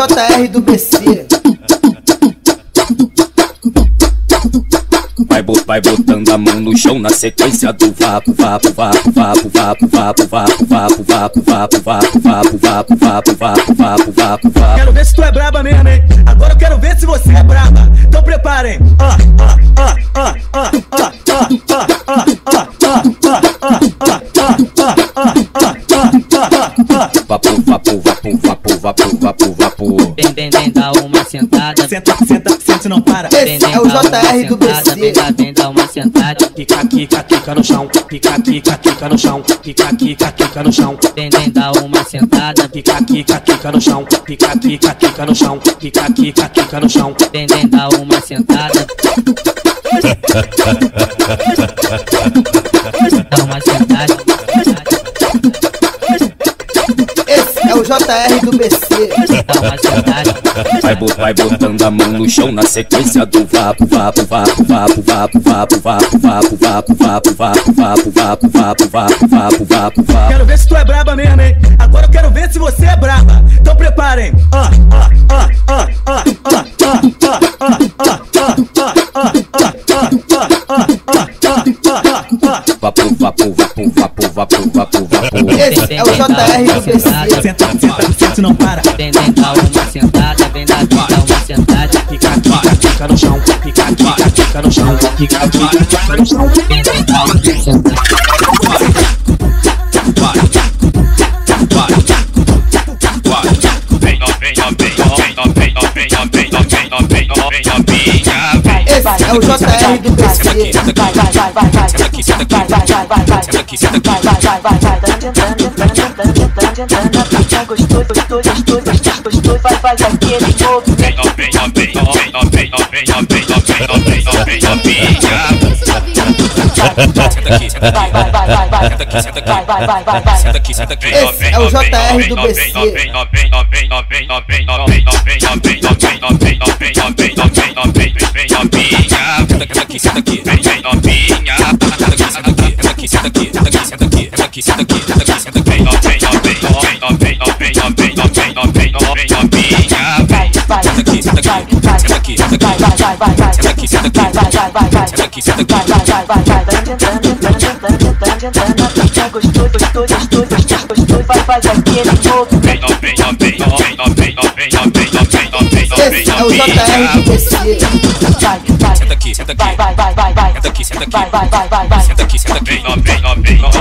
JR do BC. Vai, bot, vai botando a mão no chão na sequência do vapo, vapo, vapo, vapo, vapo, vapo, vapo, vapo, vapo, vapo, vapo, vapo, vapo, vapo, vapo, vapo, vapo, vapo. Quero ver se tu é braba mesmo, hein? Agora eu quero ver se você é braba. Então preparem. Ah, ah, ah, ah, ah, ah, ah, ah, ah, Vapo, vapo, vapo, vapo, vapo. Vem, vem, vem, dá uma sentada. Senta, senta, senta, não para. Esse é o JR do BC. Vem, vem, dá uma sentada. Pica, quica, quica no chão. Pica, quica, quica no chão. Pica, quica, quica no chão. Vem, vem, dá uma sentada. Pica, quica, quica no chão. Pica, quica, quica no chão. Pica, quica, quica no chão. Vem, vem, dá uma sentada. Dá uma sentada. JR do BC. Vai, vai botando a mão no chão na sequência do vapo, vapo, vapo, vapo, vapo, vapo, vapo, vapo, vapo, vapo, vapo, vapo, vapo, vapo, vapo, vapo, vapo, vapo. Quero ver se tu é braba mesmo, hein? Agora eu quero ver se você é braba. Então preparem. Ah, ah, ah, ah, ah, ah, ah, ah, ah, ah, ah, ah, ah, ah, ah, ah, ah, Vapo, vapo, vapo, vapo, vapo, vapo, vapo. Esse é o JR do BC. Senta, senta, senta, não para. Vem, vem, dá uma sentada. Vem, dá uma sentada. Pica, quica, quica no chão. Pica, quica, quica no chão. Pica, quica, quica no chão. Vem, vem, dá uma sentada. Esse é o JR do BC. vai, vai, vai, vai, vai, vai, vai, vai, vai, vai, vai, vai, vai, vai, vai, vai, vai, vai, gostoso, gostoso, gostoso, vai, vai, vai, aquele movimento. Vai, vai, vai, vai, vai, vai, vai, vai, vai, vai, vai. Esse é o JR do BC. Vai, vai, vai, vai, vai, vai, vai, vai, vai, vai, vai, vai, vai, vai, vai, vai, gostoso, gostoso, gostoso, gostoso, gostoso, vai, vai, aquele movimento. Esse é o JR do BC. Vai, vai, vai, vai, vai, vai, vai, vai, vai, vai, vai, vai.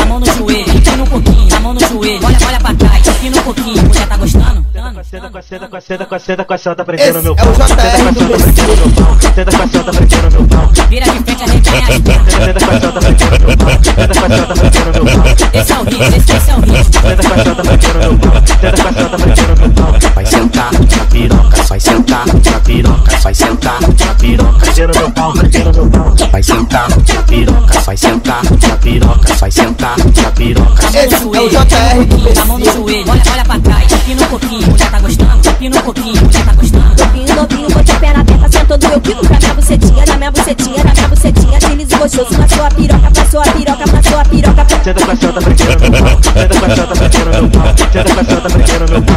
A mão no joelho, empina um pouquinho. A mão no joelho, olha, olha pra Senta com a senta com a senta com a senta com a senta prendendo meu é o JR do BC. Senta com a senta prendendo meu pau. Vira de frente, arreganha as pernas. Senta com a senta prendendo meu pau. Senta com a senta prendendo meu pau. Esse é o hit, esse, esse é o hit. Senta com a senta prendendo meu pau. Senta com a senta prendendo meu pau. Vai sentar na piroca, vai sentar na piroca, vai sentar piroca, Prendendo meu pau, prendendo meu pau. vai sentar na piroca, vai sentar na piroca, vai sentar na piroca. Esse é o JR do A mão no joelho, olha, olha pra trás, empina um pouquinho. Mulher tá gostando? Empina um pouquinho, mulher tá gostando? Novinho, novinho, vou de perna aberta, sentou no meu pico, pra minha bucetinha, na minha bucetinha, na minha bucetinha, deslize gostoso, passou a piroca, passou a piroca, passou a piroca, Senta com a senta prendendo meu pau. Senta com a senta prendendo meu pau. Senta com a senta prendendo meu pau.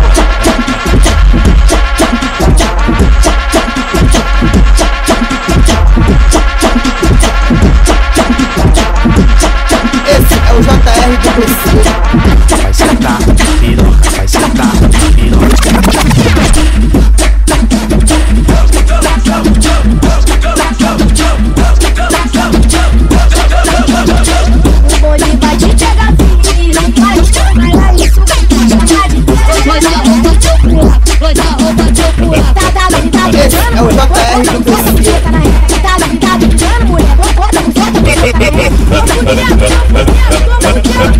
Como que é, como que é, como que é,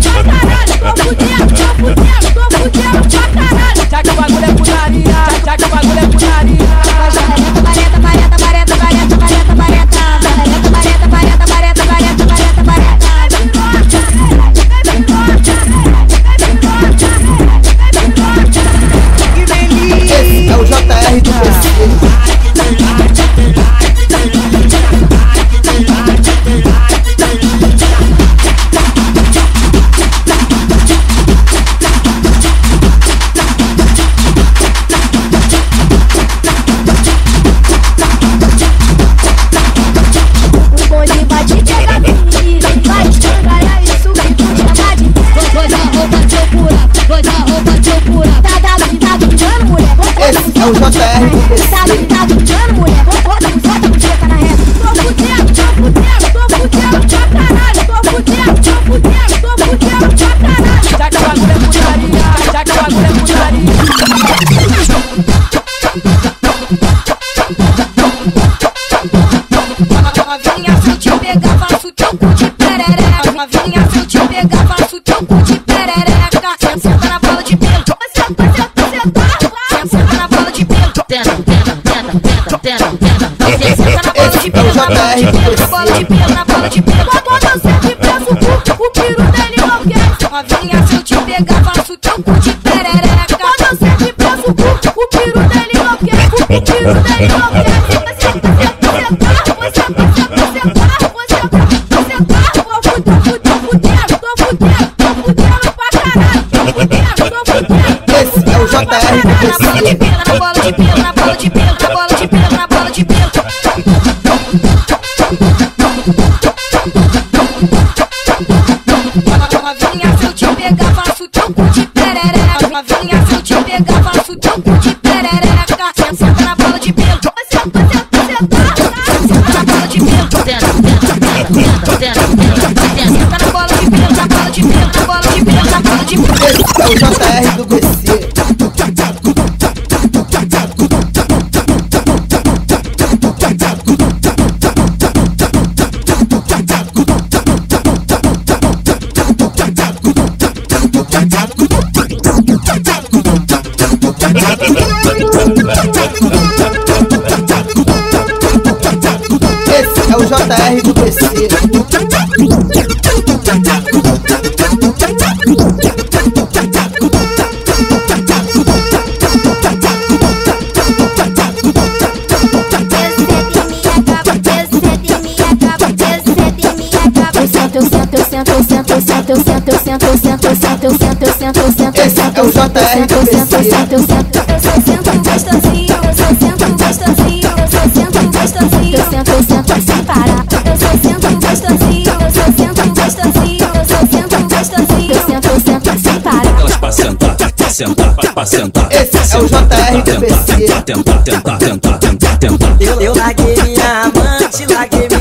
como que é, como que é, como que é Esse é o JR do PC. Tá dado, tá duvidando, mulher? Bota, bota a buceta na reta. Tô fudendo, tô fudendo, tô fudendo pra caralho. Tô fudendo, tô fudendo, tô fudendo pra caralho. Já que o bagulho é putaria, já que o bagulho é putaria. Novinha, se te pegar, faço teu cu de perereca. Novinha, na bola de pena, bola de pena. Quando você te preso, o tiro dele não quer. Novinha, se eu te pegar, faço cu de perereca. Quando você te preso, o tiro dele não quer. O tiro dele não quer. Você tá, você tá, você tá, você tá, você tá. Esse é o JR. Bola de pila, bola de pila, bola de pila. te pegava, chute, de pereré. Novinha, se eu te pegava, chute, de Esse é o JR do PC. Eu só sento gostosinho, eu só sento gostosinho, eu só sento gostosinho, eu sento, eu sento sem parar. Eu só sento gostosinho, eu só sento gostosinho, eu só sento gostosinho, eu sento, eu sento sem parar. Elas pra sentar, pra sentar, pra sentar. Esse é o JR. Tentar, tentar, tentar, tentar, tentar, tentar. Eu, eu larguei minha amante. Larguei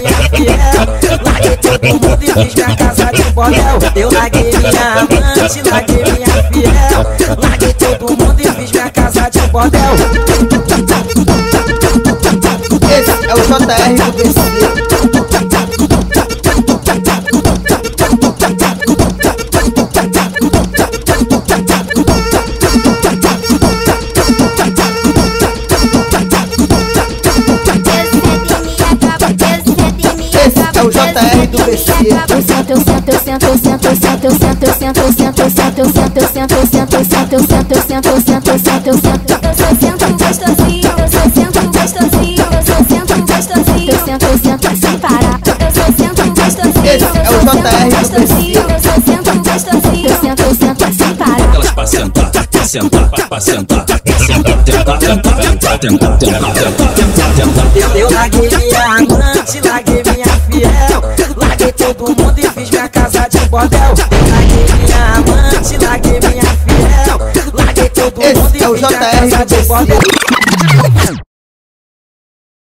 todo mundo fiz minha casa de bordel. Eu larguei minha amante, larguei minha fiel. Larguei todo mundo e fiz minha casa de bordel. Esse é o JR do PC. JR do PC. Eu sento, eu sento, eu sento, eu sento, eu sento, eu sento, eu sento, eu sento, eu sento, eu sento, eu sento, eu sento, eu sento, eu sento, eu sento, eu sento, eu sento, eu sento. Eu só sento gostosinho, eu só sento gostosinho, eu só sento gostosinho, eu sento, eu sento sem parar. Eu só sento gostosinho, Esse é o eu só JR do sento gostosinho, eu só sento gostosinho, eu sento, eu sento sem parar. Elas pra sentar, pra sentar, pra sentar, pra sentar. Tentar, tentar, tentar, tentar, tentar, tentar, tentar, tentar. Eu, eu larguei minha amante, larguei minha fiel. Larguei todo mundo e fiz minha casa de bordel. Larguei minha amante, larguei minha fiel. Larguei todo mundo e é fiz minha casa de bordel.